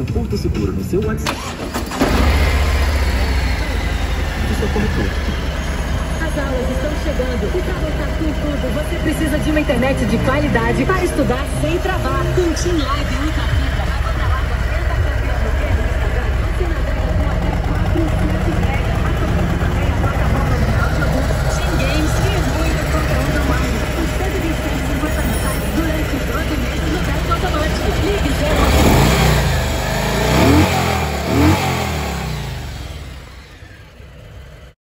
no seu WhatsApp. Do seu é corretor. As aulas estão chegando e para voltar com tudo, você precisa de uma internet de qualidade para estudar sem travar. Continue Live